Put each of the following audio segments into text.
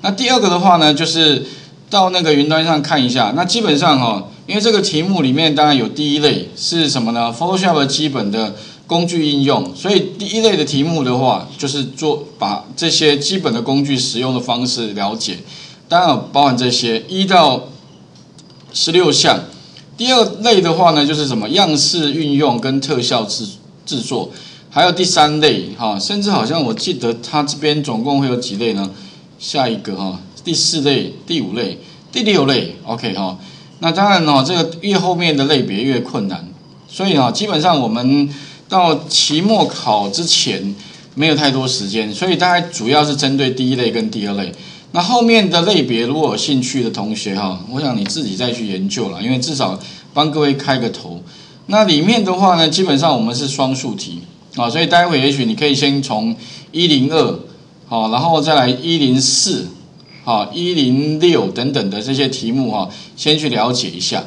那第二个的话呢，就是到那个云端上看一下。那基本上哈，因为这个题目里面当然有第一类是什么呢？Photoshop 的基本的工具应用，所以第一类的题目的话，就是做把这些基本的工具使用的方式了解。当然包含这些一到十六项。第二类的话呢，就是什么样式运用跟特效制制作。还有第三类哈，甚至好像我记得它这边总共会有几类呢？下一个哈，第四类、第五类、第六类，OK 哈。那当然哦，这个越后面的类别越困难，所以啊，基本上我们到期末考之前没有太多时间，所以大概主要是针对第一类跟第二类。那后面的类别如果有兴趣的同学哈，我想你自己再去研究了，因为至少帮各位开个头。那里面的话呢，基本上我们是双数题。啊，所以待会也许你可以先从一零二，好，然后再来一零四，好，一零六等等的这些题目哈，先去了解一下。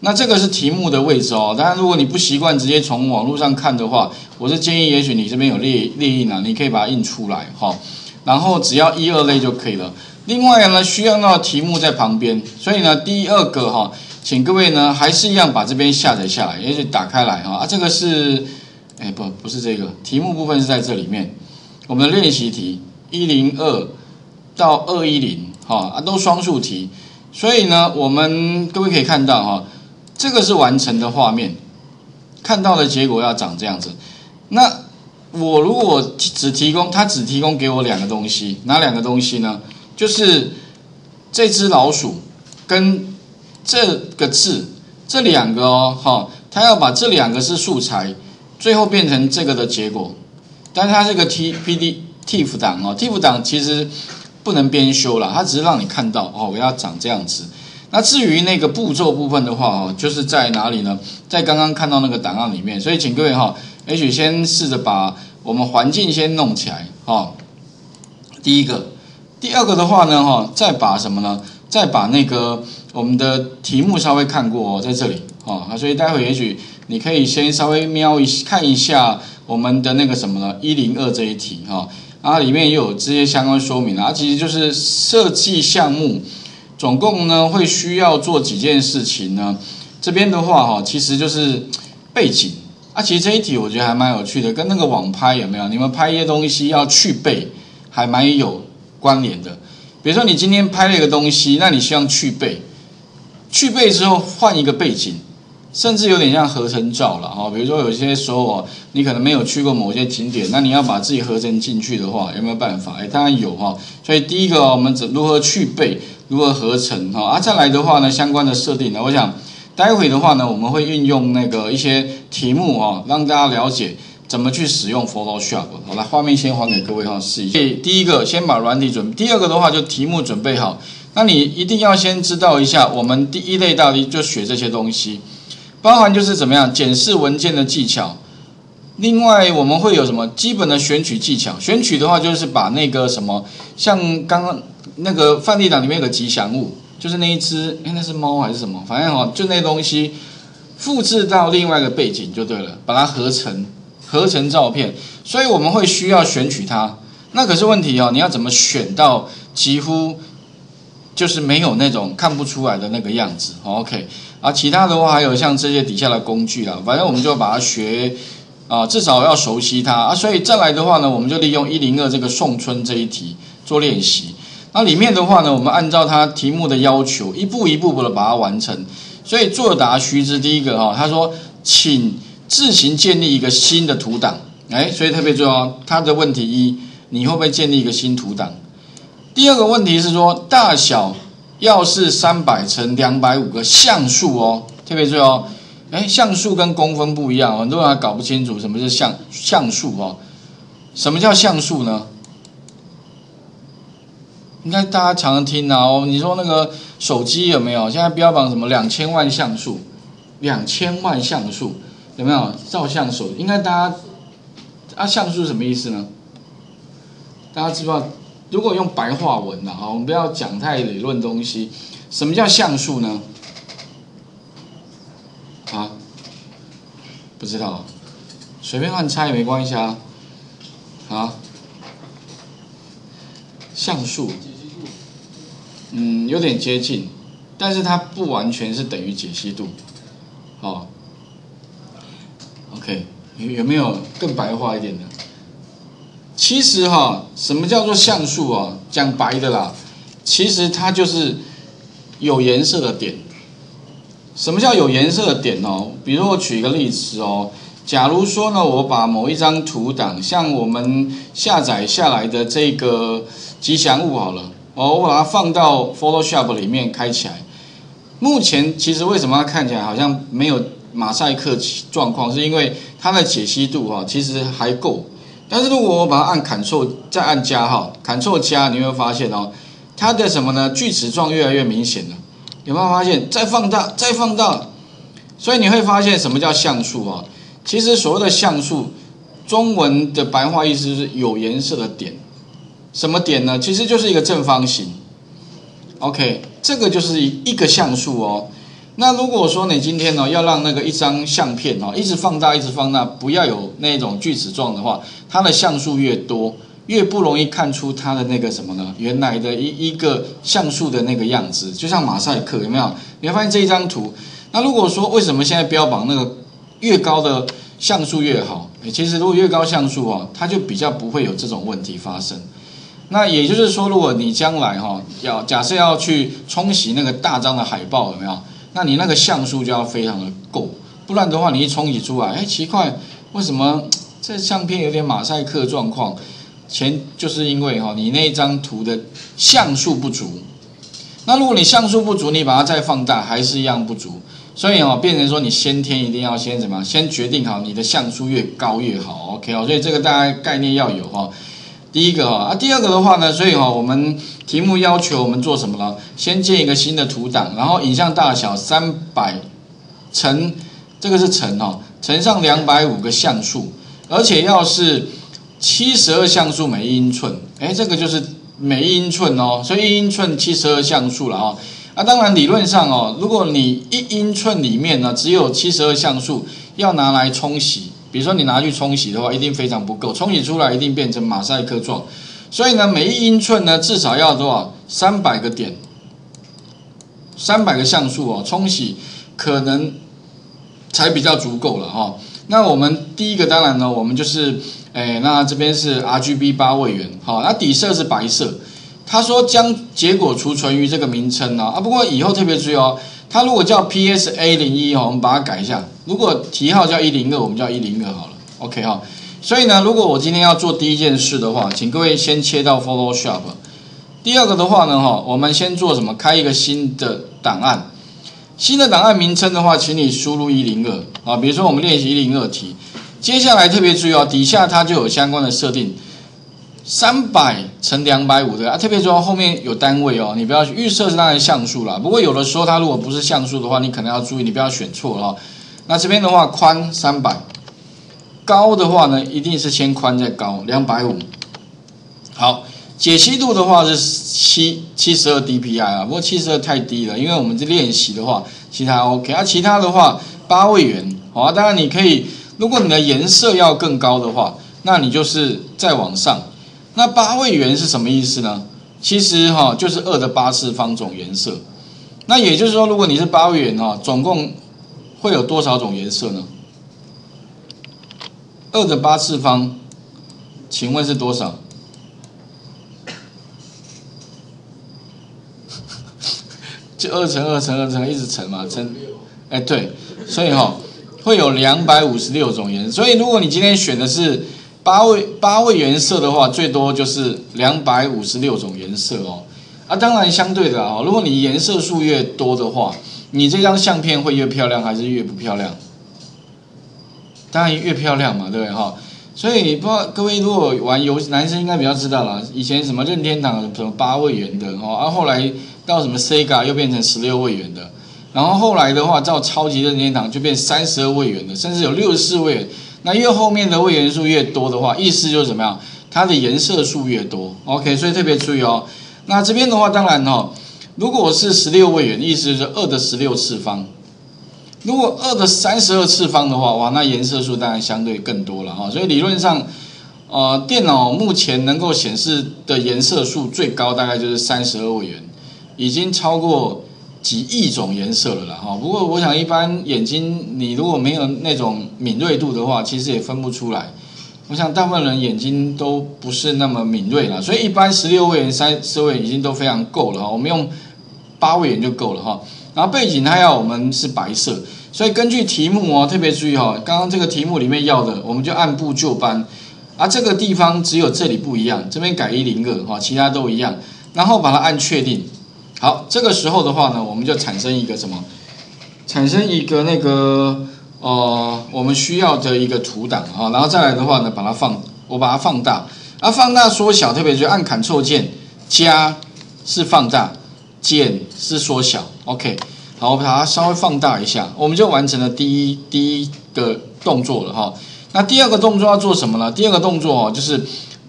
那这个是题目的位置哦。当然，如果你不习惯直接从网络上看的话，我是建议，也许你这边有列列印啊，你可以把它印出来哈。然后只要一二类就可以了。另外呢，需要那题目在旁边，所以呢，第二个哈，请各位呢还是一样把这边下载下来，也许打开来哈啊，这个是。哎，不，不是这个题目部分是在这里面。我们的练习题一零二到二一零，哈啊，都双数题。所以呢，我们各位可以看到哈，这个是完成的画面，看到的结果要长这样子。那我如果只提供，他只提供给我两个东西，哪两个东西呢？就是这只老鼠跟这个字，这两个哦，哈，他要把这两个是素材。最后变成这个的结果，但是它是个 T P D TIF 档哦，TIF 档其实不能编修了，它只是让你看到哦，我要长这样子。那至于那个步骤部分的话哦，就是在哪里呢？在刚刚看到那个档案里面，所以请各位哈，也许先试着把我们环境先弄起来哈。第一个，第二个的话呢哈，再把什么呢？再把那个我们的题目稍微看过哦，在这里啊，所以待会也许。你可以先稍微瞄一看一下我们的那个什么呢？一零二这一题哈，啊里面也有这些相关说明啊，其实就是设计项目，总共呢会需要做几件事情呢？这边的话哈，其实就是背景啊，其实这一题我觉得还蛮有趣的，跟那个网拍有没有？你们拍一些东西要去背，还蛮有关联的。比如说你今天拍了一个东西，那你希望去背，去背之后换一个背景。甚至有点像合成照了哈，比如说有些时候哦，你可能没有去过某些景点，那你要把自己合成进去的话，有没有办法？哎，当然有哈。所以第一个我们怎如何去背，如何合成哈？啊，再来的话呢，相关的设定呢，我想待会的话呢，我们会运用那个一些题目啊，让大家了解怎么去使用 Photoshop。好了，画面先还给各位哈，试一下。第一个先把软体准，第二个的话就题目准备好。那你一定要先知道一下，我们第一类到底就学这些东西。包含就是怎么样检视文件的技巧，另外我们会有什么基本的选取技巧？选取的话就是把那个什么，像刚刚那个范例档里面有个吉祥物，就是那一只，哎，那是猫还是什么？反正哦，就那东西复制到另外一个背景就对了，把它合成合成照片。所以我们会需要选取它。那可是问题哦，你要怎么选到几乎就是没有那种看不出来的那个样子？OK。啊，其他的话还有像这些底下的工具啦，反正我们就把它学啊，至少要熟悉它啊。所以再来的话呢，我们就利用一零二这个送春这一题做练习。那里面的话呢，我们按照它题目的要求，一步一步步的把它完成。所以作答须知，第一个哈，他说，请自行建立一个新的图档。哎，所以特别重要，他的问题一，你会不会建立一个新图档？第二个问题是说大小。要是三百乘两百五个像素哦，特别注意哦，哎，像素跟公分不一样，很多人还搞不清楚什么是像像素哦。什么叫像素呢？应该大家常常听啊，哦，你说那个手机有没有？现在标榜什么两千万像素？两千万像素有没有？照相手应该大家啊，像素什么意思呢？大家知不知道？如果用白话文的哈，我们不要讲太理论东西。什么叫像素呢？啊，不知道，随便乱猜也没关系啊。啊，像素，嗯，有点接近，但是它不完全是等于解析度。好，OK，有有没有更白话一点的？其实哈，什么叫做像素啊？讲白的啦，其实它就是有颜色的点。什么叫有颜色的点哦？比如我举一个例子哦，假如说呢，我把某一张图档，像我们下载下来的这个吉祥物好了，哦，我把它放到 Photoshop 里面开起来。目前其实为什么它看起来好像没有马赛克状况，是因为它的解析度哈，其实还够。但是如果我把它按 Ctrl 再按加哈，Ctrl 加，你会发现哦，它的什么呢？锯齿状越来越明显了。有没有发现？再放大，再放大，所以你会发现什么叫像素啊？其实所谓的像素，中文的白话意思是有颜色的点。什么点呢？其实就是一个正方形。OK，这个就是一个像素哦。那如果说你今天呢要让那个一张相片哦一直放大一直放大，不要有那种锯齿状的话，它的像素越多，越不容易看出它的那个什么呢？原来的一一个像素的那个样子，就像马赛克有没有？你会发现这一张图。那如果说为什么现在标榜那个越高的像素越好？其实如果越高像素哦，它就比较不会有这种问题发生。那也就是说，如果你将来哈要假设要去冲洗那个大张的海报有没有？那你那个像素就要非常的够，不然的话，你一冲洗出来，哎，奇怪，为什么这相片有点马赛克状况？前就是因为哈，你那张图的像素不足。那如果你像素不足，你把它再放大，还是一样不足。所以哦，变成说你先天一定要先怎么？先决定好你的像素越高越好，OK 哦。所以这个大家概念要有哈。第一个哈啊，第二个的话呢，所以哈，我们题目要求我们做什么呢？先建一个新的图档，然后影像大小三百乘这个是乘哦，乘上两百五个像素，而且要是七十二像素每一英寸，哎，这个就是每一英寸哦，所以一英寸七十二像素了啊。啊，当然理论上哦，如果你一英寸里面呢只有七十二像素，要拿来冲洗。比如说你拿去冲洗的话，一定非常不够，冲洗出来一定变成马赛克状。所以呢，每一英寸呢至少要多少？三百个点，三百个像素哦，冲洗可能才比较足够了哈。那我们第一个当然呢，我们就是，哎，那这边是 RGB 八位元，好，那底色是白色。他说将结果储存于这个名称呢，啊，不过以后特别注意哦。它如果叫 PSA 零一哦，我们把它改一下。如果题号叫一零二，我们叫一零二好了。OK 哈。所以呢，如果我今天要做第一件事的话，请各位先切到 Photoshop。第二个的话呢，哈，我们先做什么？开一个新的档案。新的档案名称的话，请你输入一零二啊。比如说我们练习一零二题，接下来特别注意哦，底下它就有相关的设定。三百乘两百五的啊，特别说后面有单位哦，你不要预设是当然像素啦。不过有的时候它如果不是像素的话，你可能要注意，你不要选错了。那这边的话，宽三百，高的话呢，一定是先宽再高，两百五。好，解析度的话是七七十二 DPI 啊，不过七十二太低了，因为我们这练习的话，其他 OK 啊，其他的话八位元，好啊，当然你可以，如果你的颜色要更高的话，那你就是再往上。那八位元是什么意思呢？其实哈就是二的八次方种颜色。那也就是说，如果你是八位元哈，总共会有多少种颜色呢？二的八次方，请问是多少？就二乘二乘二乘一直乘嘛，乘，哎对，所以哈会有两百五十六种颜色。所以如果你今天选的是。八位八位颜色的话，最多就是两百五十六种颜色哦。啊，当然相对的啊，如果你颜色数越多的话，你这张相片会越漂亮还是越不漂亮？当然越漂亮嘛，对不对哈？所以不知道各位如果玩游戏男生应该比较知道了，以前什么任天堂什么八位元的哦，啊后来到什么 Sega 又变成十六位元的，然后后来的话到超级任天堂就变三十二位元的，甚至有六十四位。那越后面的位元数越多的话，意思就是怎么样？它的颜色数越多。OK，所以特别注意哦。那这边的话，当然哈，如果是十六位元，意思就是二的十六次方。如果二的三十二次方的话，哇，那颜色数当然相对更多了哈。所以理论上，呃，电脑目前能够显示的颜色数最高大概就是三十二位元。已经超过几亿种颜色了啦哈。不过我想一般眼睛你如果没有那种敏锐度的话，其实也分不出来。我想大部分人眼睛都不是那么敏锐了，所以一般十六位元、三十位已经都非常够了哈。我们用八位元就够了哈。然后背景它要我们是白色，所以根据题目哦，特别注意哈，刚刚这个题目里面要的，我们就按部就班。而这个地方只有这里不一样，这边改一零二哈，其他都一样。然后把它按确定。好，这个时候的话呢，我们就产生一个什么？产生一个那个。哦，我们需要的一个图档啊，然后再来的话呢，把它放，我把它放大，啊，放大缩小，特别就按 Ctrl 键，加是放大，减是缩小，OK，好，我把它稍微放大一下，我们就完成了第一第一个动作了哈。那第二个动作要做什么呢？第二个动作哦，就是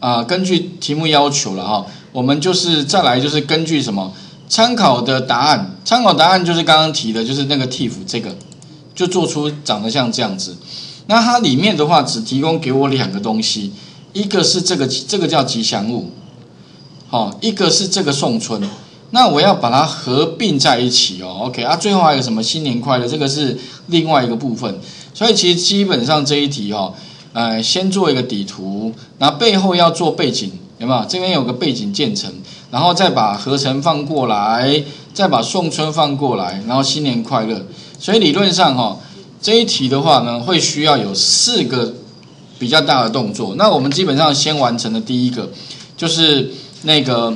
啊，根据题目要求了哈，我们就是再来就是根据什么参考的答案，参考答案就是刚刚提的，就是那个 tif 这个。就做出长得像这样子，那它里面的话只提供给我两个东西，一个是这个这个叫吉祥物，好，一个是这个送春，那我要把它合并在一起哦，OK 啊，最后还有什么新年快乐，这个是另外一个部分，所以其实基本上这一题哈，呃，先做一个底图，那背后要做背景，有没有？这边有个背景建成，然后再把合成放过来，再把送春放过来，然后新年快乐。所以理论上哈，这一题的话呢，会需要有四个比较大的动作。那我们基本上先完成的第一个，就是那个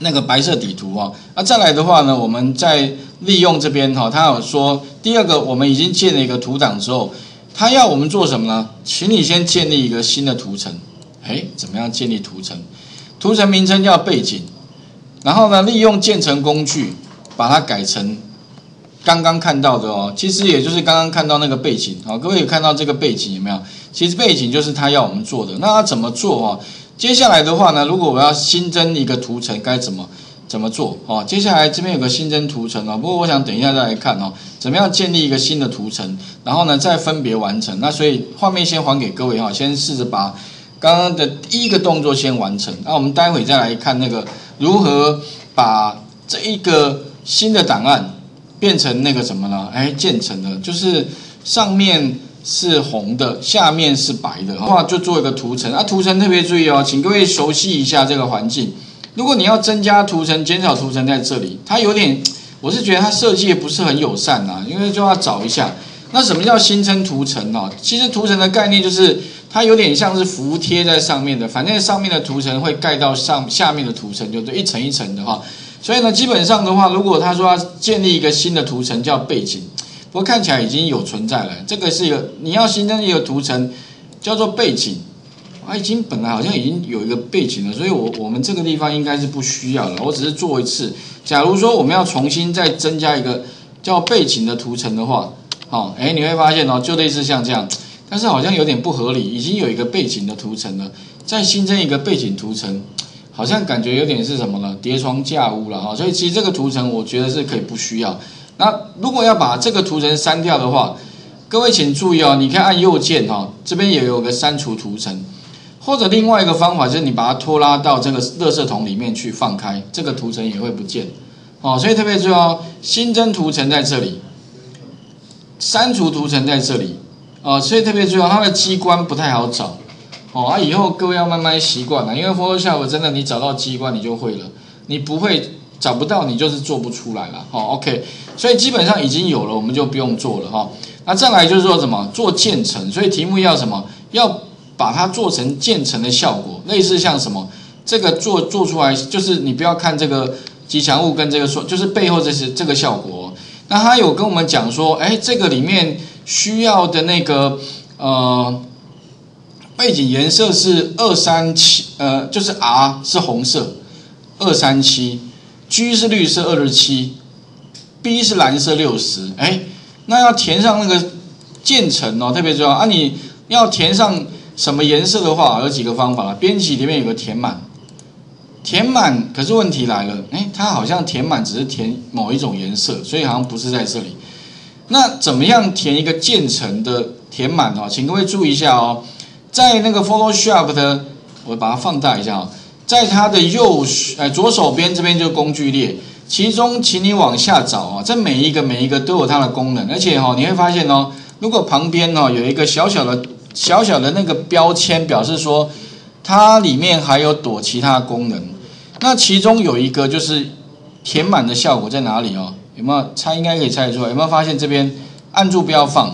那个白色底图哈。那再来的话呢，我们再利用这边哈，他有说第二个，我们已经建了一个图档之后，他要我们做什么呢？请你先建立一个新的图层。哎，怎么样建立图层？图层名称叫背景，然后呢，利用建成工具把它改成。刚刚看到的哦，其实也就是刚刚看到那个背景，好，各位有看到这个背景有没有？其实背景就是他要我们做的，那他怎么做哦？接下来的话呢，如果我要新增一个图层，该怎么怎么做哦？接下来这边有个新增图层啊，不过我想等一下再来看哦，怎么样建立一个新的图层，然后呢再分别完成。那所以画面先还给各位哈，先试着把刚刚的第一个动作先完成，那我们待会再来看那个如何把这一个新的档案。变成那个什么呢？哎，建成的，就是上面是红的，下面是白的，话就做一个图层啊。图层特别注意哦，请各位熟悉一下这个环境。如果你要增加图层、减少图层在这里，它有点，我是觉得它设计不是很友善呐，因为就要找一下。那什么叫新增图层呢？其实图层的概念就是它有点像是服贴在上面的，反正上面的图层会盖到上下面的图层，就对，一层一层的哈。所以呢，基本上的话，如果他说要建立一个新的图层叫背景，不过看起来已经有存在了。这个是一个你要新增一个图层叫做背景，啊，已经本来好像已经有一个背景了，所以我我们这个地方应该是不需要了。我只是做一次。假如说我们要重新再增加一个叫背景的图层的话，好，哎，你会发现哦，就类似像这样，但是好像有点不合理，已经有一个背景的图层了，再新增一个背景图层。好像感觉有点是什么呢？叠床架屋了哈，所以其实这个图层我觉得是可以不需要。那如果要把这个图层删掉的话，各位请注意哦，你可以按右键哈，这边也有个删除图层，或者另外一个方法就是你把它拖拉到这个垃圾桶里面去放开，这个图层也会不见。哦，所以特别注意哦，新增图层在这里，删除图层在这里，哦，所以特别注意哦，它的机关不太好找。哦啊，以后各位要慢慢习惯了，因为 Photoshop 真的，你找到机关你就会了，你不会找不到，你就是做不出来了。好，OK，所以基本上已经有了，我们就不用做了哈。那再来就是说什么做渐层，所以题目要什么，要把它做成渐层的效果，类似像什么这个做做出来，就是你不要看这个吉祥物跟这个说，就是背后这些这个效果。那他有跟我们讲说，哎，这个里面需要的那个呃。背景颜色是二三七，呃，就是 R 是红色，二三七，G 是绿色二十七，B 是蓝色六十。哎，那要填上那个渐层哦，特别重要啊！你要填上什么颜色的话，有几个方法了。编辑里面有个填满，填满，可是问题来了，哎，它好像填满只是填某一种颜色，所以好像不是在这里。那怎么样填一个渐层的填满哦？请各位注意一下哦。在那个 Photoshop 的，我把它放大一下啊，在它的右呃左手边这边就工具列，其中请你往下找啊，这每一个每一个都有它的功能，而且哈你会发现哦，如果旁边哦有一个小小的小小的那个标签，表示说它里面还有躲其他功能，那其中有一个就是填满的效果在哪里哦？有没有猜？应该可以猜得出来。有没有发现这边按住不要放，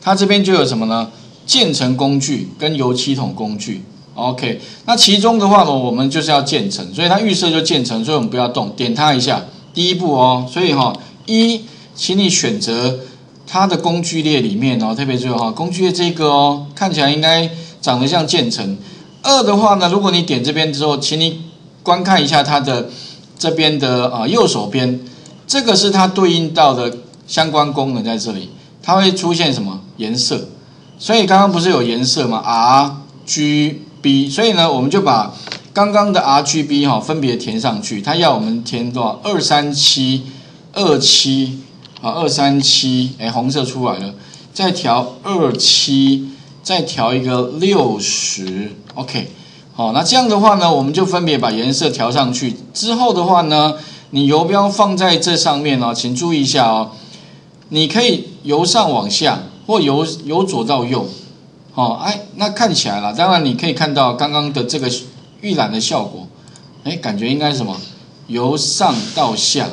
它这边就有什么呢？建成工具跟油漆桶工具。OK，那其中的话呢，我们就是要建成，所以它预设就建成，所以我们不要动，点它一下，第一步哦。所以哈，一，请你选择它的工具列里面哦，特别注意哈，工具列这个哦，看起来应该长得像建成。二的话呢，如果你点这边之后，请你观看一下它的这边的啊右手边，这个是它对应到的相关功能在这里，它会出现什么颜色？所以刚刚不是有颜色吗？R G B，所以呢，我们就把刚刚的 R G B 哈分别填上去。它要我们填多少？二三七二七啊，二三七，哎，红色出来了。再调二七，再调一个六十，OK。好，那这样的话呢，我们就分别把颜色调上去。之后的话呢，你游标放在这上面哦，请注意一下哦。你可以由上往下。或由由左到右，好，哎，那看起来了。当然，你可以看到刚刚的这个预览的效果，哎，感觉应该是什么？由上到下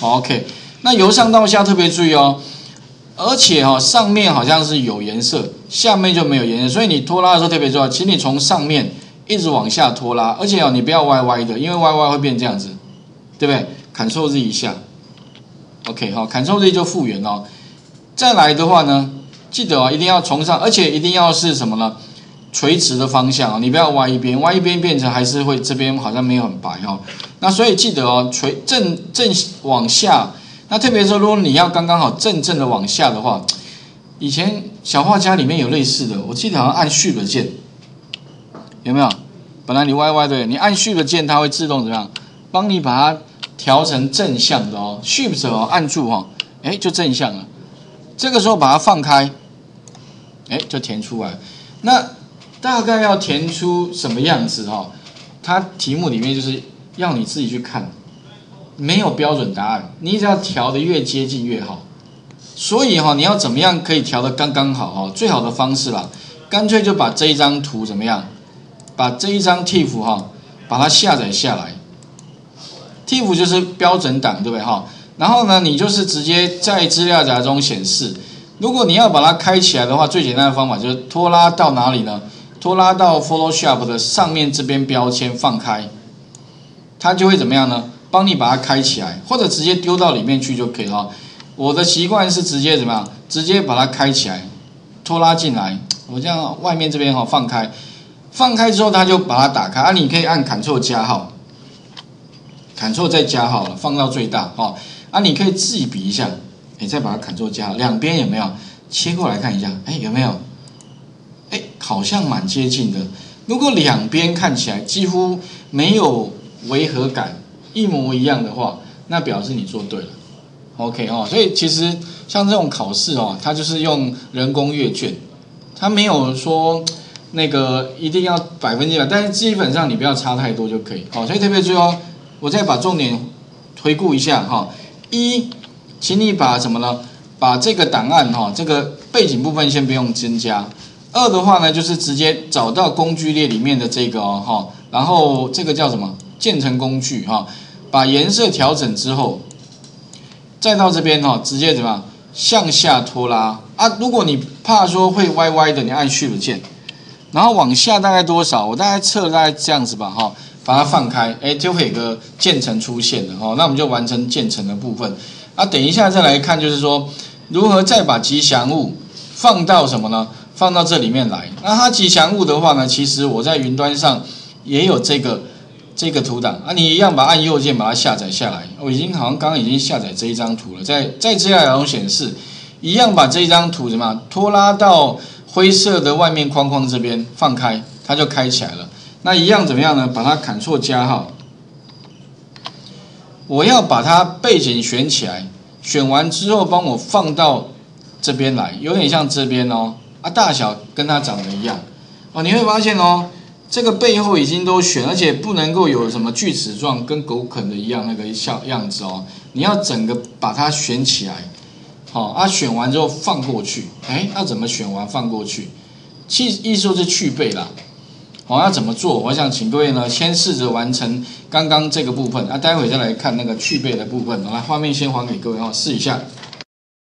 ，OK。那由上到下特别注意哦，而且哈，上面好像是有颜色，下面就没有颜色，所以你拖拉的时候特别重要，请你从上面一直往下拖拉，而且哦，你不要歪歪的，因为歪歪会变这样子，对不对？Ctrl Z 一下，OK，好，Ctrl Z 就复原哦。再来的话呢？记得哦，一定要从上，而且一定要是什么呢？垂直的方向哦，你不要歪一边，歪一边变成还是会这边好像没有很白哦。那所以记得哦，垂正正往下。那特别说，如果你要刚刚好正正的往下的话，以前小画家里面有类似的，我记得好像按 Shift 键，有没有？本来你歪歪的，你按 Shift 键，它会自动怎么样？帮你把它调成正向的哦。Shift 哦，按住哈，哎，就正向了。这个时候把它放开。哎，就填出来。那大概要填出什么样子哈？它题目里面就是要你自己去看，没有标准答案，你只要调的越接近越好。所以哈，你要怎么样可以调的刚刚好哈？最好的方式啦，干脆就把这一张图怎么样？把这一张 TIFF 哈，把它下载下来。TIFF 就是标准档，对不对哈？然后呢，你就是直接在资料夹中显示。如果你要把它开起来的话，最简单的方法就是拖拉到哪里呢？拖拉到 Photoshop 的上面这边标签放开，它就会怎么样呢？帮你把它开起来，或者直接丢到里面去就可以了。我的习惯是直接怎么样？直接把它开起来，拖拉进来。我这样外面这边哈放开，放开之后它就把它打开啊。你可以按 Ctrl 加号，Ctrl 再加号了，放到最大哈啊。你可以自己比一下。你再把它砍做加，两边有没有切过来看一下？哎，有没有？哎，好像蛮接近的。如果两边看起来几乎没有违和感，一模一样的话，那表示你做对了。OK 哦，所以其实像这种考试哦，它就是用人工阅卷，它没有说那个一定要百分之百，但是基本上你不要差太多就可以。好，所以特别注意哦，我再把重点回顾一下哈，一。请你把什么呢？把这个档案哈，这个背景部分先不用增加。二的话呢，就是直接找到工具列里面的这个哦哈，然后这个叫什么？建成工具哈，把颜色调整之后，再到这边哈，直接怎么样？向下拖拉啊！如果你怕说会歪歪的，你按 Shift 键，然后往下大概多少？我大概测大概这样子吧哈，把它放开，哎，就会有个渐层出现了哈。那我们就完成渐层的部分。那等一下再来看，就是说如何再把吉祥物放到什么呢？放到这里面来。那它吉祥物的话呢，其实我在云端上也有这个这个图档啊，你一样把按右键把它下载下来。我已经好像刚刚已经下载这一张图了，在在资料中显示，一样把这一张图怎么拖拉到灰色的外面框框这边放开，它就开起来了。那一样怎么样呢？把它砍错加号。我要把它背景选起来，选完之后帮我放到这边来，有点像这边哦，啊，大小跟它长得一样哦。你会发现哦，这个背后已经都选，而且不能够有什么锯齿状跟狗啃的一样那个像样子哦，你要整个把它选起来，好，啊选完之后放过去，哎，要怎么选完放过去？其意思是去背啦，我，要怎么做？我想请各位呢先试着完成刚刚这个部分，啊，待会再来看那个去背的部分，来画面先还给各位哦，试一下。